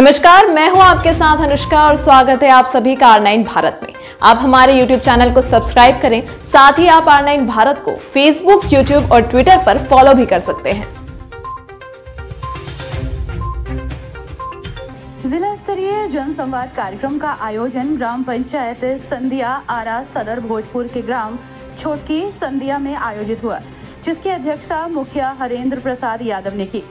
नमस्कार मैं हूँ आपके साथ अनुष्का और स्वागत है आप सभी का आर नाइन भारत में। आप हमारे YouTube चैनल को सब्सक्राइब करें साथ ही आप आर नाइन भारत को Facebook, YouTube और Twitter पर फॉलो भी कर सकते हैं। जिला स्तरीय जन संवाद कार्यक्रम का आयोजन ग्राम पंचायत संधिया आरा सदर भोजपुर के ग्राम छोटकी संधिया में आयोजित हुआ जिसकी अध्यक्षता मुखिया हरेंद्र प्रसाद यादव ने की।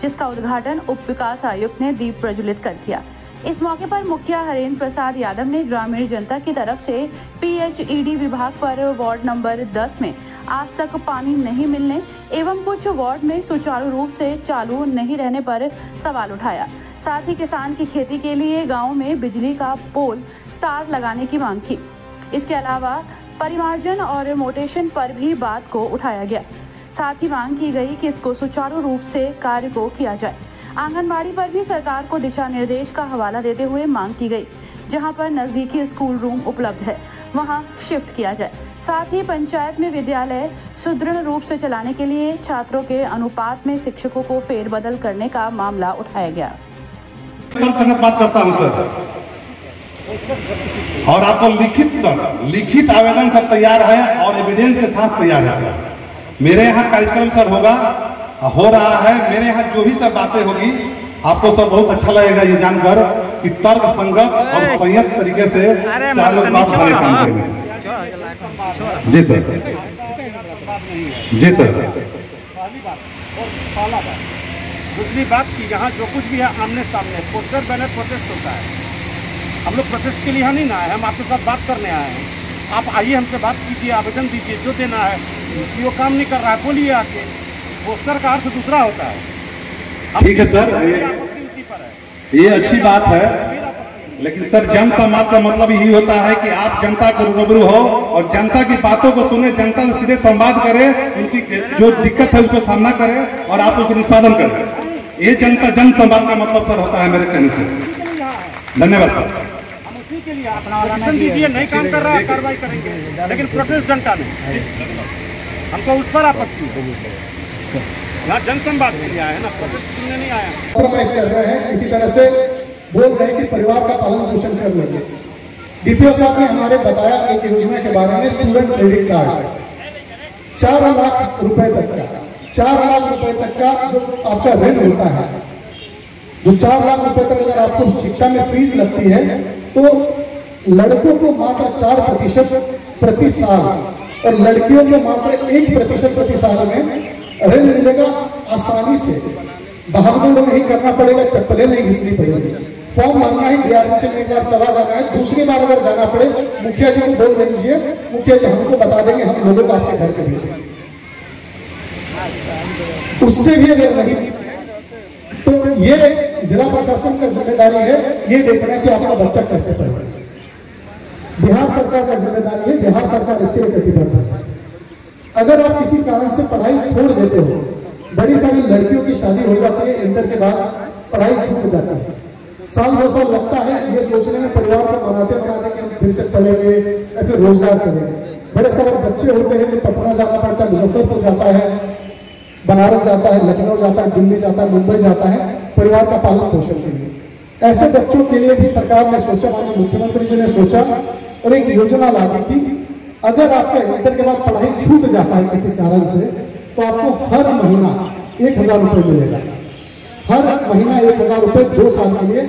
जिसका उद्घाटन उप विकास आयुक्त ने दीप प्रज्वलित कर किया। इस मौके पर मुखिया हरेंद्र प्रसाद यादव ने ग्रामीण जनता की तरफ़ से पीएचईडी विभाग पर वार्ड नंबर 10 में आज तक पानी नहीं मिलने एवं कुछ वार्ड में सुचारू रूप से चालू नहीं रहने पर सवाल उठाया। साथ ही किसान की खेती के लिए गाँव में बिजली का पोल तार लगाने की मांग की। इसके अलावा परिमार्जन और मोटेशन पर भी बात को उठाया गया। साथ ही मांग की गई कि इसको सुचारू रूप से कार्य को किया जाए। आंगनबाड़ी पर भी सरकार को दिशा निर्देश का हवाला देते हुए मांग की गई, जहाँ पर नजदीकी स्कूल रूम उपलब्ध है। वहाँ शिफ्ट किया जाए। साथ ही पंचायत में विद्यालय सुदृढ़ रूप से चलाने के लिए छात्रों के अनुपात में शिक्षकों को फेरबदल करने का मामला उठाया गया। बात करता हूँ, सर। और आपको लिखित, सर, लिखित आवेदन सर तैयार है और एविडेंस के साथ तैयार है मेरे यहाँ कार्यक्रम सर होगा हो रहा है मेरे यहाँ जो भी सब बातें होगी आपको सब बहुत अच्छा लगेगा ये जानकर कि तर्क संगत और संयत तरीके से चार लोग बात काम करेंगे। जी सर। जी सर। दूसरी बात कि यहाँ जो कुछ भी है आमने सामने पोस्टर बैनर प्रोटेस्ट होता है। हम लोग प्रोटेस्ट के लिए यहाँ नहीं ना आए हम आपके साथ बात करने आए हैं। आप आइए हमसे बात कीजिए आवेदन दीजिए जो देना है। सीओ काम नहीं कर रहा है बोलिए आके? पोस्टर का अर्थ दूसरा होता है। ठीक है सर ये- ये अच्छी बात है। लेकिन सर जन संवाद का मतलब यही होता है कि आप जनता को रूबरू हो और जनता की बातों को सुने जनता से सीधे संवाद करें उनकी जो दिक्कत है उसको सामना करें और आप उसको निष्पादन करें। ये जनता जन संवाद का मतलब सर होता है मेरे कहने से। धन्यवाद सर। हम उसी के लिए अपना नहीं काम कर रहा है कार्रवाई करेंगे। लेकिन प्रोटेस्ट जनता नहीं हमको उस पर आपत्ति यहाँ जन संवाद के लिए आए हैं ना प्रोटेस्ट सुनने नहीं आया। इसी तरह से बोल रहे कि परिवार का पालन पोषण कर लेंगे। डीपीओ साहब ने हमारे बताया एक योजना के बारे में स्टूडेंट क्रेडिट कार्ड चार लाख रुपए तक का, चार लाख रुपए तक का जो आपका ऋण होता है। जो चार लाख रुपए तक अगर आपको शिक्षा में फ़ीस लगती है तो लड़कों को मात्र चार प्रतिशत प्रति साल और लड़कियों को मात्र एक प्रतिशत प्रति साल में ऋण मिलेगा आसानी से। बहादुर नहीं करना पड़ेगा, चप्पलें नहीं घिसनी पड़ेगी। फॉर्म भरना है डीआरसी से एक बार चला जाना है, दूसरी बार अगर जाना पड़े, मुखिया जी को बोल दीजिए। मुखिया जी हमको बता देंगे, हम लोगों को आपके घर के भेजेंगे उससे भी अगर नहीं तो ये जिला प्रशासन का ज़िम्मेदारी है, ये देखना है कि आपका बच्चा कैसे पढ़े। बिहार सरकार का ज़िम्मेदारी है, बिहार सरकार इसके लिए अगर आप किसी कारण से पढ़ाई छोड़ देते हो, बड़ी सारी लड़कियों की शादी हो जाती है, इंटर के बाद पढ़ाई छूट जाती है। साल दो साल लगता है, ये सोचने में परिवार को बनाते बनाते कि हम फिर से पढ़ेंगे या फिर रोज़गार करेंगे। बड़े सारे बच्चे होते हैं पटना जाना पड़ता है, मुजफ्फरपुर जाता है, बनारस जाता है, लखनऊ जाता है, दिल्ली जाता है, मुंबई जाता है, परिवार का पालन पोषण के लिए। ऐसे बच्चों के लिए भी सरकार ने सोचा, माननीय मुख्यमंत्री जी ने सोचा और एक योजना ला दी थी अगर आपका इंटर के बाद पढ़ाई छूट जाता है किसी कारण से तो आपको हर महीना एक हज़ार रुपये मिलेगा। हर महीना एक हज़ार रुपये दो साल के लिए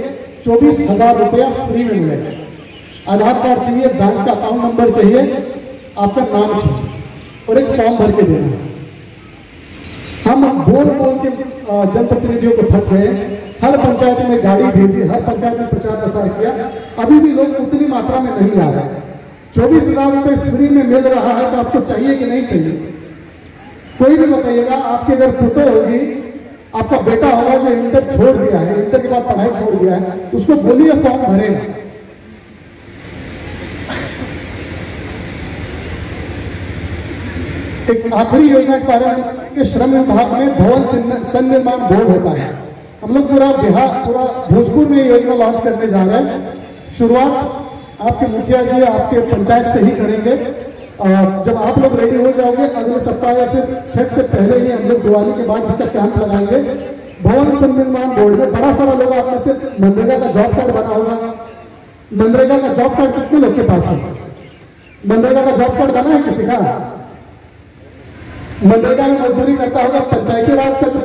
चौबीस हज़ार रुपया फ्री में मिलेगा। आधार कार्ड चाहिए बैंक का अकाउंट नंबर चाहिए, आपका नाम चाहिए, और एक फॉर्म भर के देना है। हम बोल बोल के जनप्रतिनिधियों को थक गए हर पंचायत में गाड़ी भेजी हर पंचायत में प्रचार प्रसार किया। अभी भी लोग उतनी मात्रा में नहीं आ रहे। चौबीस हज़ार रुपए फ्री में मिल रहा है तो आपको चाहिए कि नहीं चाहिए? कोई भी बताइएगा, आपके अगर पुतो होगी, आपका बेटा होगा जो इंटर छोड़ दिया है, इंटर के बाद पढ़ाई छोड़ दिया है, उसको बोलिए फॉर्म भरेगा एक आखिरी योजना के बारे में श्रम विभाग में भवन सन्निर्माण बोर्ड होता है। हम लोग पूरा बिहार, पूरा भोजपुर में योजना लॉन्च करने जा रहे हैं। शुरुआत आपके मुखिया जी आपके पंचायत से ही करेंगे। जब आप लोग रेडी हो जाओगे अगले सप्ताह या फिर छठ से पहले ही हम लोग दिवाली के बाद इसका कैंप लगाएँगे। भवन संनिर्माण बोर्ड में बड़ा सारा लोग आप में से मनरेगा का जॉब कार्ड बना होगा मनरेगा का जॉब कार्ड कितने लोग के पास है? मनरेगा का जॉब कार्ड बना है किसी का? मनरेगा में मजदूरी करता होगा, पंचायती राज का जो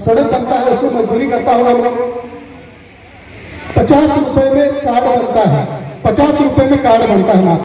सड़क बनता है उसमें मजदूरी करता होगा लोग पचास रुपए में कार्ड बनता है पचास रुपए में कार्ड बनता है ना